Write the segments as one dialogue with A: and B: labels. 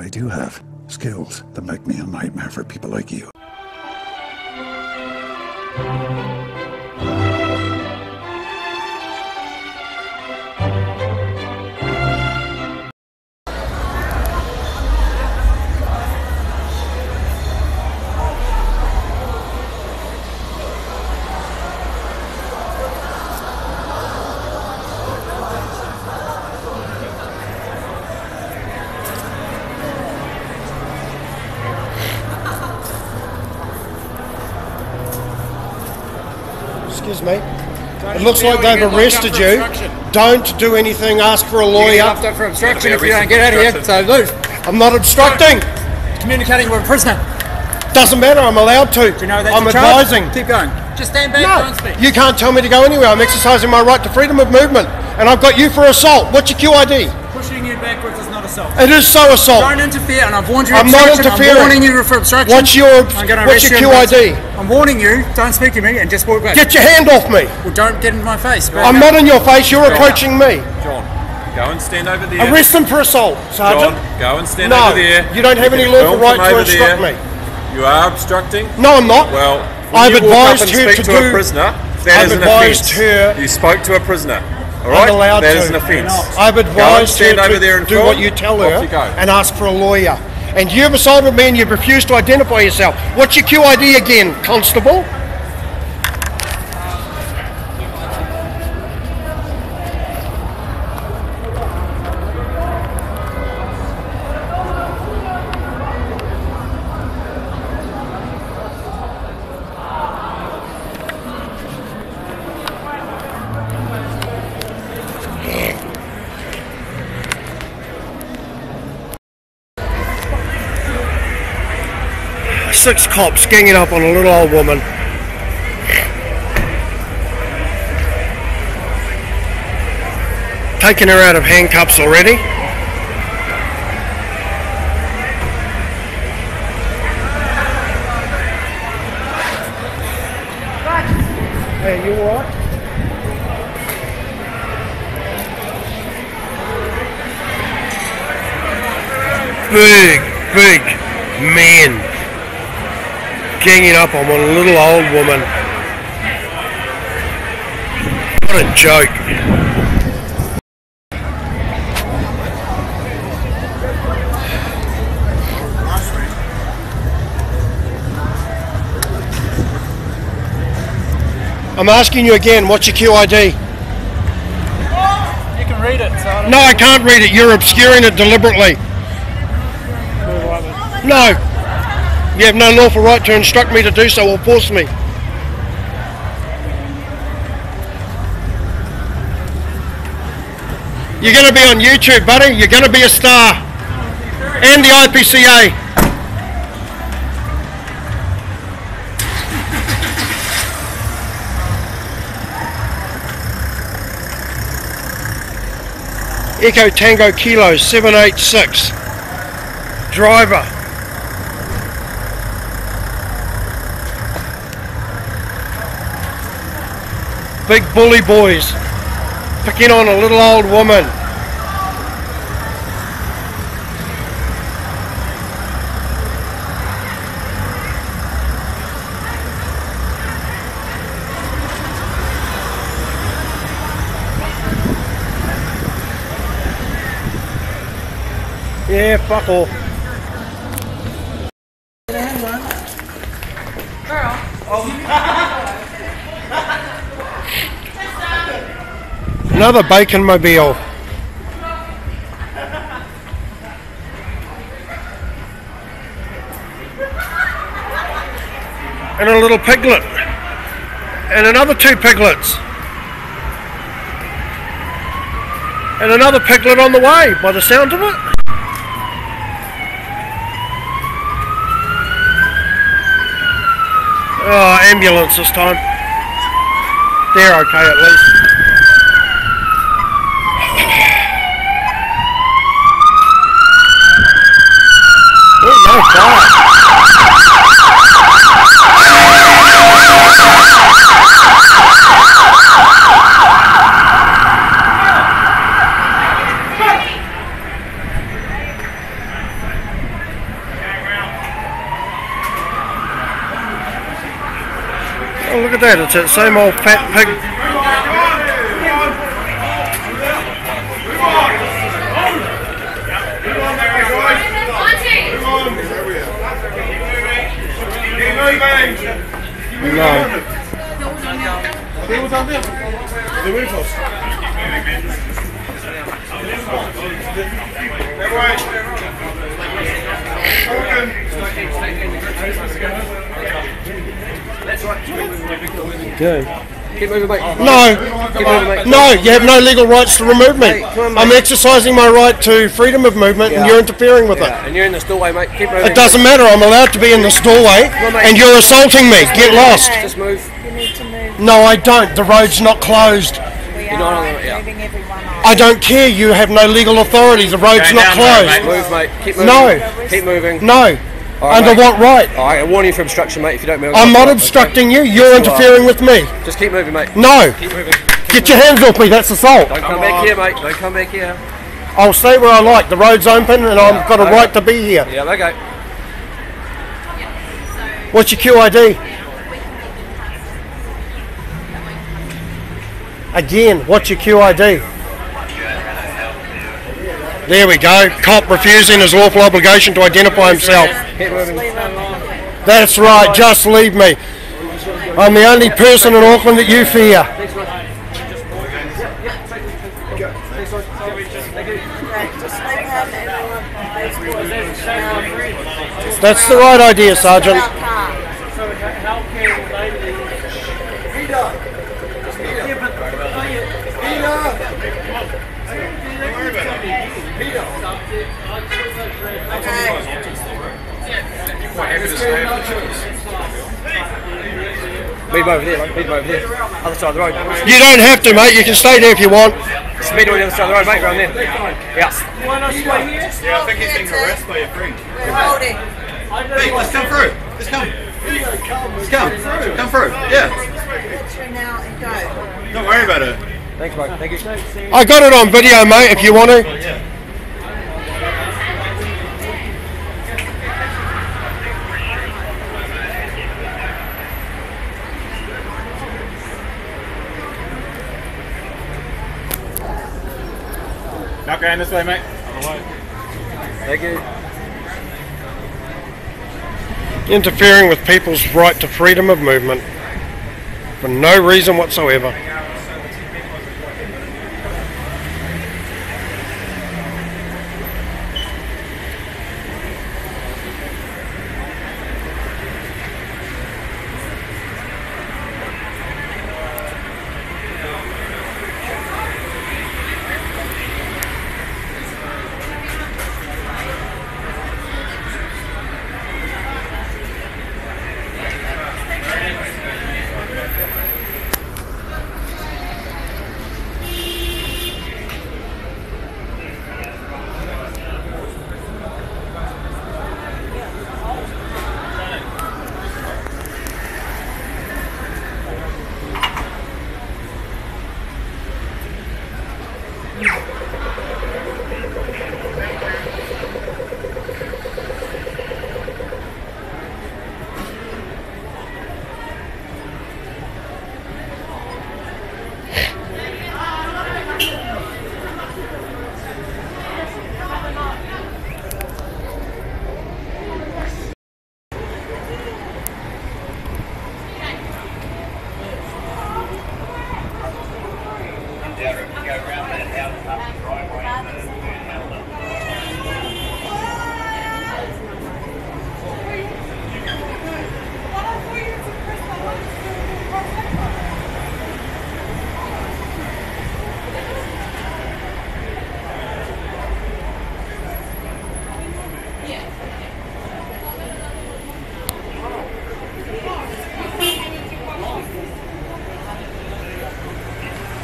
A: I do have skills that make me a nightmare for people like you.
B: Excuse me. It looks like they've arrested you. Don't do anything. Ask for a lawyer.
C: up for obstruction if you don't get out of here. So move.
B: I'm not obstructing.
C: Communicating with a prisoner.
B: Doesn't matter. I'm allowed to.
C: Do you know that's
B: I'm
C: your charge?
B: advising.
C: Keep going. Just stand back.
B: No,
C: Don't speak.
B: you can't tell me to go anywhere. I'm exercising my right to freedom of movement, and I've got you for assault. What's your QID?
C: Backwards is not assault.
B: It is so assault.
C: Don't interfere, and I've warned you.
B: I'm not interfering.
C: I'm warning you for obstruction.
B: What's your What's your
C: you
B: QID?
C: I'm warning you. Don't speak to me, and just walk back.
B: Get your hand off me.
C: well, don't get in my face. Back
B: I'm
C: up.
B: not in your face. You're approaching me.
D: John, go and stand over there.
B: Arrest them for assault, Sergeant.
D: John, go and stand
B: No,
D: over there.
B: you don't have any
D: can
B: lawful right to
D: there.
B: me.
D: You are obstructing.
B: No, I'm not.
D: Well,
B: I've
D: you walk up
B: advised
D: and
B: her
D: speak
B: to
D: to,
B: do-
D: a prisoner, that
B: I've
D: is
B: advised
D: offence.
B: her-
D: You spoke to a prisoner. All right,
B: allowed
D: That
B: to.
D: is an offence.
B: I've advised
D: over
B: to
D: there and
B: do what you tell her
D: you
B: and ask for a lawyer. And you've assaulted me and you've refused to identify yourself. What's your QID again, Constable? Six cops ganging up on a little old woman. Taking her out of handcuffs already. Hey, you alright? Big, big men ganging up on one little old woman. What a joke. I'm asking you again, what's your QID?
C: You can read it. So I
B: No, I can't read it. You're obscuring it deliberately. No. You have no lawful right to instruct me to do so or force me. You're going to be on YouTube, buddy. You're going to be a star. And the IPCA. Echo Tango Kilo 786. Driver. Big bully boys. Picking on a little old woman. Yeah, fuck off. Another bacon mobile. And a little piglet. And another two piglets. And another piglet on the way, by the sound of it. Oh, ambulance this time. They're okay at least. Oh, no fire. That. It's that same old fat pig. No.
E: Keep moving, mate.
B: No.
E: Keep moving, mate.
B: No, you have no legal rights to remove me.
E: come on, mate.
B: I'm exercising my right to freedom of movement and you're interfering with
E: Yeah, and you're in the doorway, mate. Keep moving.
B: it. It doesn't matter. I'm allowed to be in this doorway
E: on, mate.
B: and you're assaulting me. Get lost.
E: Just move.
F: You need to move.
B: No, I don't. The road's not closed.
F: We
E: You're not
F: are
E: on the- yeah.
F: moving everyone on.
B: I don't care. You have no legal authority. The road's
D: Going
B: not
D: down the
B: closed.
D: mate.
E: Move, mate. Keep moving.
B: No.
E: Keep moving.
B: No.
E: Right,
B: Under
E: mate.
B: what right?
E: All right, I warn you for obstruction, mate. If you don't move.
B: I'm not obstructing you. You're interfering with me.
E: Just keep moving, mate.
B: No.
E: Keep moving.
B: Get your hands off me. That's assault.
E: Don't come back here, mate. Don't come back here.
B: I'll stay where I like. The road's open and I've got a
E: okay.
B: right to be here.
E: Yeah, okay.
B: What's your QID? Again, what's your QID? There we go. Cop refusing his lawful obligation to identify himself. That's right, just leave me. I'm the only person in Auckland that you fear. That's the right idea, Sergeant.
E: Meet him over there, mate. Meet him over there. Other side of the road.
B: You don't have to, mate. You can stay there if you want.
E: Just meet him on the other side of the road, mate. Round there. Yeah.
F: Yeah, I think he's being harassed by your friend. We're holding.
G: Hey, let's come through. Let's come. Let's come. Come through. Yeah.
F: Get through now and go.
G: Don't worry about it.
E: Thanks, mate. Thank you.
B: I got it on video, mate, if you want to.
D: Oh, Not going this way, mate.
E: Thank you.
B: Interfering with people's right to freedom of movement for no reason whatsoever. No.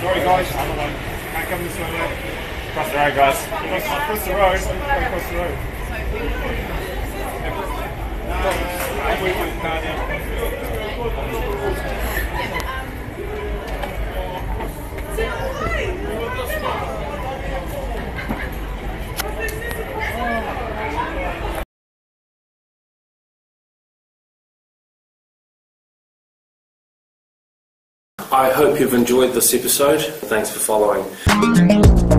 H: Sorry guys, can't come this way mate. Across the road guys. Cross, across the road, across the road. Uh.
I: I hope you've enjoyed this episode. Thanks for following.